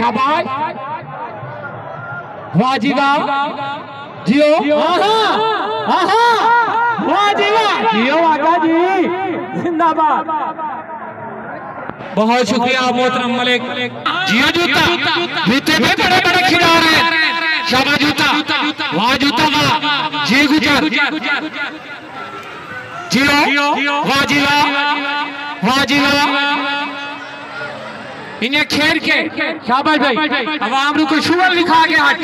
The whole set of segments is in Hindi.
সবাই বাজিবা জিও जिंदाबाद बहुत शुक्रिया मोहतरम मलिक। जियो जूता। जूते पे बड़े बड़े खिलाड़ी हैं। शाबाश जूता। वाह जूता वाह जी गुजर। जियो वाह जी वाह वाह इन्हें खेल के शाबाश भाई। आमरू को शुगर लिखा के हट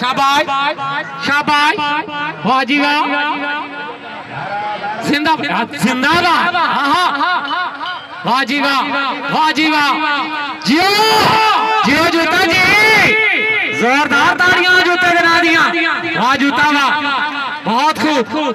शाबाश शाबाश वाह जिंदाबाद। जिंदाबाद। वाह जी वाह वाह जियो जियो जूता जी। जोरदार तालियाँ जूते गिरा दिया। वाह जूता वाह बहुत खूब।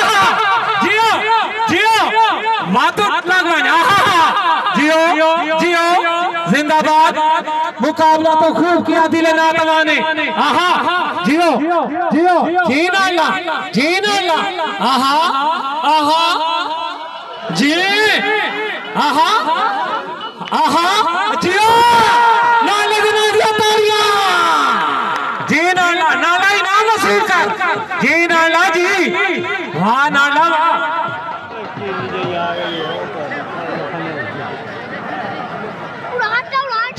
जिंदाबाद। मुकाबला तो खूब किया दिले नातवा ने। आहा। जियो। जियो। जीन आला जीन आला आहा। आहा। जी। आहा। आहा। जियो। नाले दिना दिया तारियाँ जी नाला नाला ही नाम नसीब कर जी नाला जी। वाह नाला। वाह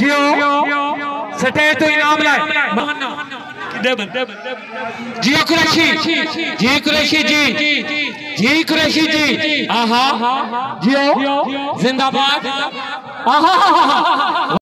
जियो सटेज तो इनाम लाए। जी कुरैशी जी कुरैशी जी जी कुरैशी जी। आहा जियो जिंदाबाद। आहा।